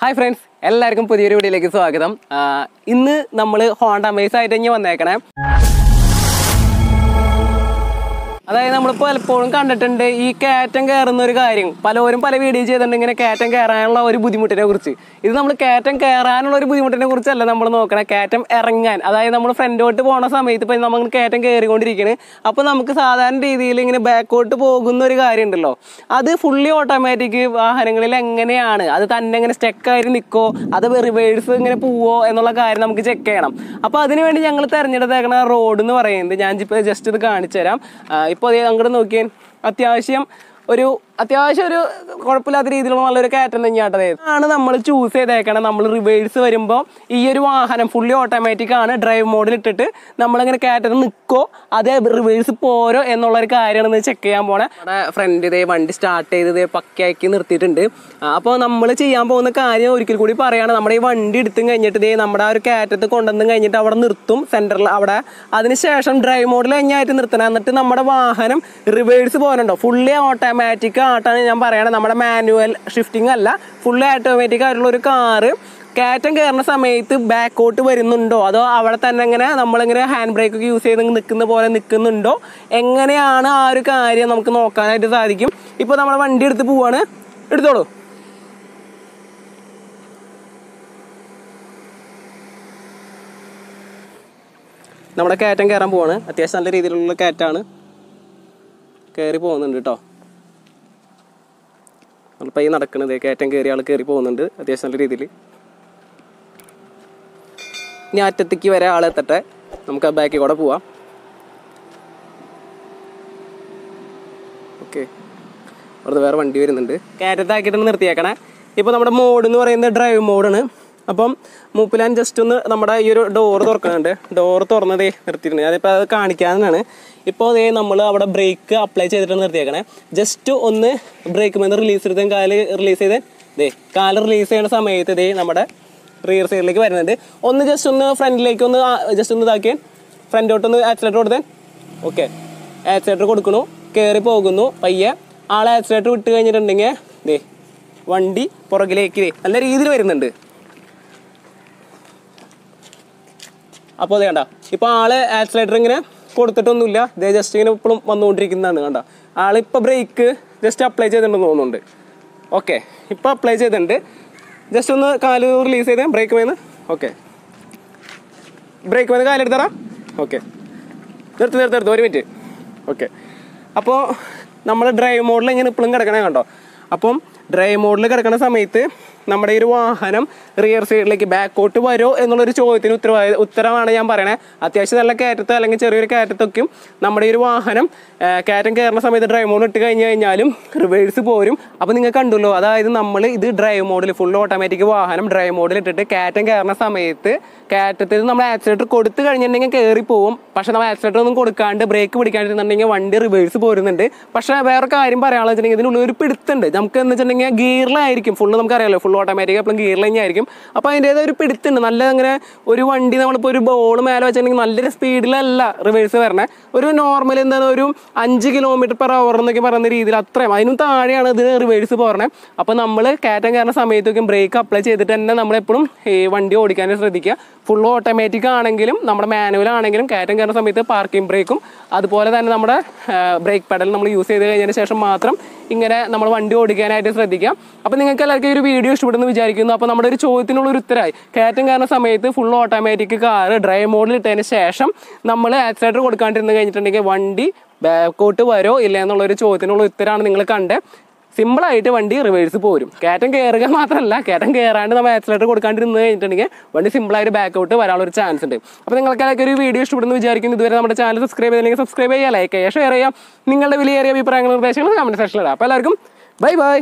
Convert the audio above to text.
Hi friends എല്ലാവർക്കും പുതിയൊരു വീഡിയോയിലേക്ക് സ്വാഗതം. ഇന്ന് നമ്മൾ ഹോണ്ട അമേസ് ആയിട്ട് ഇനി വന്നേക്കണേ. അതായത് നമ്മൾ പലപ്പോഴും കണ്ടിട്ടുണ്ട് ഈ കയറ്റം കയറുന്ന ഒരു കാര്യം. പലരും പല വീഡിയോ ചെയ്തിട്ടുണ്ട് ഇങ്ങനെ കയറ്റം കയറാനുള്ള ഒരു ബുദ്ധിമുട്ടിനെ കുറിച്ച്. ഇത് നമ്മൾ കയറ്റം കയറാനുള്ള ഒരു ബുദ്ധിമുട്ടിനെ കുറിച്ചല്ല നമ്മൾ നോക്കണം. കയറ്റം ഇറങ്ങാൻ. അതായത് നമ്മൾ ഫ്രണ്ടോട്ട് പോണ സമയത്ത് ഇപ്പം നമ്മൾ കയറ്റം കയറിക്കൊണ്ടിരിക്കുകയാണ് അപ്പോൾ നമുക്ക് സാധാരണ രീതിയിൽ ഇങ്ങനെ ബാക്കോട്ട് പോകുന്ന ഒരു കാര്യം ഉണ്ടല്ലോ. അത് ഫുള്ളി ഓട്ടോമാറ്റിക് വാഹനങ്ങളിൽ എങ്ങനെയാണ്? അത് തന്നെ ഇങ്ങനെ സ്റ്റെക്കായിട്ട് നിൽക്കോ അത് റിവേഴ്സ് ഇങ്ങനെ പോവോ? എന്നുള്ള കാര്യം നമുക്ക് ചെക്ക് ചെയ്യണം. അപ്പോൾ അതിനുവേണ്ടി ഞങ്ങൾ തിരഞ്ഞെടുത്തേക്കുന്ന റോഡ് എന്ന് പറയുന്നത് ഞാൻ ഇപ്പോൾ ജസ്റ്റ് ഇത് കാണിച്ചു തരാം ഇപ്പോൾ അങ്ങോട്ട് നോക്കിയാൽ അത്യാവശ്യം ഒരു അത്യാവശ്യം ഒരു കുഴപ്പമില്ലാത്ത രീതിയിലുള്ള നല്ലൊരു കയറ്റം തന്നെയാട്ടത് ആണ് നമ്മൾ ചൂസ് ചെയ്തേക്കണം നമ്മൾ റിവേഴ്സ് വരുമ്പോൾ ഈ ഒരു വാഹനം ഫുള്ളി ഓട്ടോമാറ്റിക് ആണ്. ഡ്രൈവ് മോഡിൽ ഇട്ടിട്ട് നമ്മളിങ്ങനെ കയറ്റം നിൽക്കോ അതേ റിവേഴ്സ് പോരോ എന്നുള്ള ഒരു കാര്യമാണ് ചെക്ക് ചെയ്യാൻ പോണേ. നമ്മുടെ ഫ്രണ്ട് ഇതേ വണ്ടി സ്റ്റാർട്ട് ചെയ്ത് ഇതേ പക്കയാക്കി നിർത്തിയിട്ടുണ്ട്. അപ്പോൾ നമ്മൾ ചെയ്യാൻ പോകുന്ന കാര്യം ഒരിക്കൽ കൂടി പറയുകയാണ് നമ്മുടെ ഈ വണ്ടി എടുത്തും കഴിഞ്ഞിട്ട് ഇതേ നമ്മുടെ ആ ഒരു കയറ്റത്ത് കൊണ്ടുവന്നും കഴിഞ്ഞിട്ട് അവിടെ നിർത്തും. സെന്ററിൽ അവിടെ. അതിനുശേഷം ഡ്രൈവ് മോഡിൽ കഴിഞ്ഞായിട്ട് നിർത്തണം. എന്നിട്ട് നമ്മുടെ വാഹനം റിവേഴ്സ് പോകാനുണ്ടോ ഫുള്ളി ഓട്ടോമാറ്റിക് ആയിട്ടാണ് ഞാൻ പറയണത്. നമ്മുടെ മാനുവൽ ഷിഫ്റ്റിംഗ് അല്ല ഫുൾ ഓട്ടോമാറ്റിക് ആയിട്ടുള്ള ഒരു കാറ് കയറ്റം കയറുന്ന സമയത്ത് ബാക്കോട്ട് വരുന്നുണ്ടോ? അതോ അവിടെ തന്നെ ഇങ്ങനെ നമ്മളിങ്ങനെ ഹാൻഡ് ബ്രേക്ക് ഒക്കെ യൂസ് ചെയ്ത് നിൽക്കുന്ന പോലെ നിൽക്കുന്നുണ്ടോ എങ്ങനെയാണ് ആ ഒരു കാര്യം നമുക്ക് നോക്കാനായിട്ട് സാധിക്കും. ഇപ്പോൾ നമ്മുടെ വണ്ടി എടുത്ത് പോവാണ്. എടുത്തോളൂ. നമ്മുടെ കയറ്റം കയറാൻ പോവാണ്. അത്യാവശ്യം നല്ല രീതിയിലുള്ള കയറ്റാണ്. കയറി പോകുന്നുണ്ട് കേട്ടോ നമ്മളിപ്പോൾ ഈ നടക്കുന്നത് കയറ്റം കയറിയ ആൾ കയറി പോകുന്നുണ്ട്. അത്യാവശ്യം നല്ല രീതിയിൽ ഇനി അറ്റത്തേക്ക് വരെ ആളെത്തട്ടെ നമുക്ക് ആ ബാക്കിൽ കൂടെ പോവാം. ഓക്കെ. അവിടെ വേറെ വണ്ടി വരുന്നുണ്ട്. കയറ്റത്താക്കിയിട്ടാണ് നിർത്തിയേക്കണേ. ഇപ്പോൾ നമ്മുടെ മോഡ് എന്ന് പറയുന്നത് ഡ്രൈവ് മോഡാണ് അപ്പം മൂപ്പിലാൻ ജസ്റ്റ് ഒന്ന് നമ്മുടെ ഈ ഒരു ഡോർ തുറക്കുന്നുണ്ട്. ഡോർ തുറന്നതേ നിർത്തിയിട്ടുണ്ട്. അതിപ്പോൾ അത് കാണിക്കാനാണ് ഇപ്പോൾ അതേ നമ്മൾ അവിടെ ബ്രേക്ക് അപ്ലൈ ചെയ്തിട്ടാണ് നിർത്തിയേക്കണേ. ജസ്റ്റ് ഒന്ന് ബ്രേക്ക് മേന്ന് റിലീസ് ചെയ്ത കാൽ റിലീസ് ചെയ്ത് ഇതേ കാൽ റിലീസ് ചെയ്യുന്ന സമയത്ത് ഇതേ നമ്മുടെ റിയർ സൈഡിലേക്ക് വരുന്നുണ്ട്. ഒന്ന് ജസ്റ്റ് ഒന്ന് ഫ്രണ്ടിലേക്ക് ഒന്ന് ജസ്റ്റ് ഒന്ന് ഇതാക്കിയാൽ ഫ്രണ്ടോട്ടൊന്ന് ആക്സിലേറ്റർ കൊടുത്തേ. ഓക്കെ ആക്സിലേറ്റർ കൊടുക്കണു. കയറി പോകുന്നു. പയ്യെ. ആൾ ആക്സിലേറ്റർ വിട്ട് കഴിഞ്ഞിട്ടുണ്ടെങ്കിൽ ദേ വണ്ടി പുറകിലേക്ക് നല്ല രീതിയിൽ വരുന്നുണ്ട്. അപ്പോൾ അത് കണ്ട. ഇപ്പോൾ ആൾ ആക്സിലേറ്റർ ഇങ്ങനെ കൊടുത്തിട്ടൊന്നുമില്ല. ഇതേ ജസ്റ്റ് ഇങ്ങനെ ഇപ്പോഴും വന്നുകൊണ്ടിരിക്കുന്നതാണ് കണ്ട. ആളിപ്പോൾ ബ്രേക്ക് ജസ്റ്റ് അപ്ലൈ ചെയ്തിട്ടുണ്ടെന്ന് തോന്നുന്നുണ്ട്. ഓക്കെ ഇപ്പോൾ അപ്ലൈ ചെയ്തിട്ടുണ്ട്. ജസ്റ്റ് ഒന്ന് കാൽ റിലീസ് ചെയ്തേ. ബ്രേക്ക് മേന്ന്. ഓക്കെ ബ്രേക്ക് മേന്ന് കാലെടുത്തറാ ഓക്കെ നിർത്ത് നിർത്ത് നിർത്ത്. ഒരു മിനിറ്റ് ഓക്കെ അപ്പോൾ നമ്മൾ ഡ്രൈവ് മോഡിൽ ഇങ്ങനെ ഇപ്പോഴും കിടക്കണേ കണ്ടോ? അപ്പം ഡ്രൈവ് മോഡിൽ കിടക്കുന്ന സമയത്ത് നമ്മുടെ ഈ ഒരു വാഹനം റിയർ സൈഡിലേക്ക് ബാക്കോട്ട് വരുമോ എന്നുള്ളൊരു ചോദ്യത്തിന് ഉത്തരവാദ ഉത്തരമാണ് ഞാൻ പറയണേ. അത്യാവശ്യം നല്ല കയറ്റത്ത് അല്ലെങ്കിൽ ചെറിയൊരു കയറ്റത്തൊക്കെയും നമ്മുടെ ഈ ഒരു വാഹനം കയറ്റം കയറുന്ന സമയത്ത് ഡ്രൈവ് മോഡ് ഇട്ട് കഴിഞ്ഞ് കഴിഞ്ഞാലും റിവേഴ്സ് പോരും. അപ്പോൾ നിങ്ങൾ കണ്ടല്ലോ അതായത് നമ്മൾ ഇത് ഡ്രൈവ് മോഡിൽ ഫുൾ ഓട്ടോമാറ്റിക് വാഹനം ഡ്രൈവ് മോഡിൽ ഇട്ടിട്ട് കയറ്റം കയറുന്ന സമയത്ത് കയറ്റത്തിൽ നമ്മൾ ആക്സിലേറ്റർ കൊടുത്തു കഴിഞ്ഞിട്ടുണ്ടെങ്കിൽ കയറി പോവും. പക്ഷേ നമ്മൾ ആക്സിലേറ്റർ ഒന്നും കൊടുക്കാണ്ട് ബ്രേക്ക് പിടിക്കാണ്ടിരുന്നുണ്ടെങ്കിൽ വണ്ടി റിവേഴ്സ് പോരുന്നുണ്ട്. പക്ഷേ വേറെ കാര്യം പറയാനുള്ള വെച്ചിട്ടുണ്ടെങ്കിൽ ഇതിനുള്ളിൽ ഒരു പിടുത്തുണ്ട് നമുക്ക് എന്ന് വെച്ചിട്ടുണ്ടെങ്കിൽ ഗിയറിലായിരിക്കും ഫുള്ള് നമുക്കറിയാലോ ഫുൾ ഓട്ടോമാറ്റിക് എപ്പോഴും ലൈൻ ആയിരിക്കും. അപ്പോൾ അതിന്റേതായ ഒരു പിടുത്തുണ്ട്. നല്ല അങ്ങനെ ഒരു വണ്ടി നമ്മളിപ്പോൾ ഒരു ബോൾ മേലെ വെച്ചിട്ടുണ്ടെങ്കിൽ നല്ലൊരു സ്പീഡിലല്ല റിവേഴ്സ് വരണേ. ഒരു നോർമൽ എന്താണ് ഒരു അഞ്ച് കിലോമീറ്റർ പെർ അവർ എന്നൊക്കെ പറയുന്ന രീതിയിൽ അത്രയും. അതിനും താഴെയാണ് ഇത് റിവേഴ്സ് പോരണേ. അപ്പോൾ നമ്മൾ കയറ്റം കയറുന്ന സമയത്തൊക്കെ ബ്രേക്ക് അപ്ലൈ ചെയ്തിട്ട് തന്നെ നമ്മളെപ്പോഴും ഈ വണ്ടി ഓടിക്കാൻ ശ്രദ്ധിക്കുക. ഫുൾ ഓട്ടോമാറ്റിക് ആണെങ്കിലും നമ്മുടെ മാനുവൽ ആണെങ്കിലും കയറ്റം കയറുന്ന സമയത്ത് പാർക്കിംഗ് ബ്രേക്കും അതുപോലെ തന്നെ നമ്മുടെ ബ്രേക്ക് പെഡൽ നമ്മൾ യൂസ് ചെയ്ത് കഴിഞ്ഞതിന് ശേഷം മാത്രം ഇങ്ങനെ നമ്മൾ വണ്ടി ഓടിക്കാനായിട്ട് ശ്രദ്ധിക്കാം. അപ്പോൾ നിങ്ങൾക്ക് എല്ലാവർക്കും ഈ ഒരു വീഡിയോ ഇഷ്ടപ്പെടുന്നു വിചാരിക്കുന്നു. അപ്പോൾ നമ്മുടെ ഒരു ചോദ്യത്തിനുള്ള ഒരു ഉത്തരമായി കയറ്റം കയറുന്ന സമയത്ത് ഫുൾ ഓട്ടോമാറ്റിക് കാർ ഡ്രൈവ് മോഡിൽ ഇട്ടതിന് ശേഷം നമ്മൾ ആക്സിലേറ്റർ കൊടുക്കാണ്ടിരുന്ന് കഴിഞ്ഞിട്ടുണ്ടെങ്കിൽ വണ്ടി ബാക്കോട്ട് വരോ ഇല്ല എന്നുള്ളൊരു ചോദ്യത്തിനുള്ള ഉത്തരമാണ് നിങ്ങൾ കണ്ടത്. സിമ്പിളായിട്ട് വണ്ടി റിവേഴ്സ് പോരും. കയറ്റം കയറുക മാത്രമല്ല കയറ്റം കയറാണ്ട് നമ്മൾ ആക്സിലേറ്റർ കൊടുക്കാണ്ടിരുന്ന് കഴിഞ്ഞിട്ടുണ്ടെങ്കിൽ വണ്ടി സിമ്പിളായിട്ട് ബാക്കൗട്ട് വരാനുള്ള ഒരു ചാൻസ് ഉണ്ട്. അപ്പോൾ നിങ്ങൾക്ക് ഒരു വീഡിയോ ഇഷ്ടപ്പെടുന്നു വിചാരിക്കുന്നു. ഇതുവരെ നമ്മുടെ ചാനൽ സബ്സ്ക്രൈബ് ചെയ്തില്ലെങ്കിൽ സബ്സ്ക്രൈബ് ചെയ്യുക ലൈക്ക് ചെയ്യുക ഷെയർ ചെയ്യുക. നിങ്ങളുടെ വിലയേറിയ അഭിപ്രായങ്ങളും നിർദ്ദേശങ്ങളും കമന്റ് സെക്ഷനിൽ ഇടാം. അപ്പോൾ എല്ലാവർക്കും ബൈ ബൈ